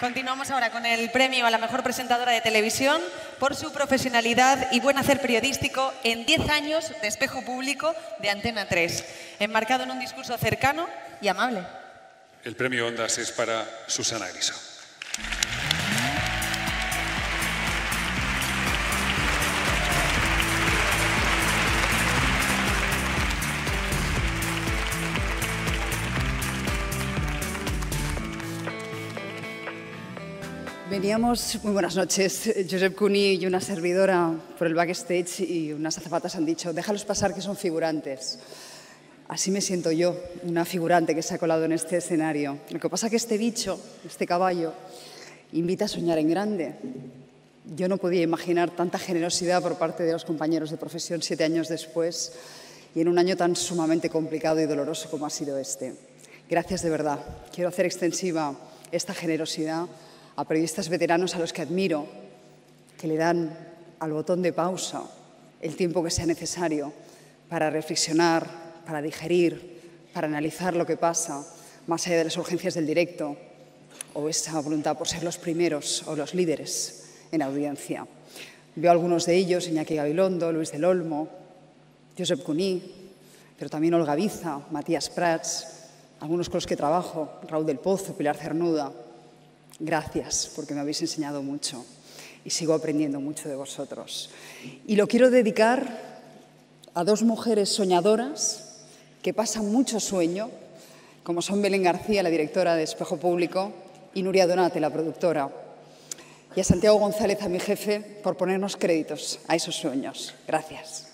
Continuamos ahora con el premio a la mejor presentadora de televisión por su profesionalidad y buen hacer periodístico en 10 años de espejo público de Antena 3, enmarcado en un discurso cercano y amable. El premio Ondas es para Susana Griso. Veníamos, muy buenas noches, Josep Cuní y una servidora por el backstage y unas azafatas han dicho, déjalos pasar que son figurantes. Así me siento yo, una figurante que se ha colado en este escenario. Lo que pasa es que este bicho, este caballo, invita a soñar en grande. Yo no podía imaginar tanta generosidad por parte de los compañeros de profesión siete años después y en un año tan sumamente complicado y doloroso como ha sido este. Gracias de verdad. Quiero hacer extensiva esta generosidad a periodistas veteranos a los que admiro, que le dan al botón de pausa el tiempo que sea necesario para reflexionar, para digerir, para analizar lo que pasa, más allá de las urgencias del directo o esa voluntad por ser los primeros o los líderes en audiencia. Veo algunos de ellos, Iñaki Gabilondo, Luis del Olmo, Josep Cuní, pero también Olga Biza, Matías Prats, algunos con los que trabajo, Raúl del Pozo, Pilar Cernuda, Gracias porque me habéis enseñado mucho y sigo aprendiendo mucho de vosotros. Y lo quiero dedicar a dos mujeres soñadoras que pasan mucho sueño, como son Belén García, la directora de Espejo Público, y Nuria Donate, la productora. Y a Santiago González, a mi jefe, por ponernos créditos a esos sueños. Gracias.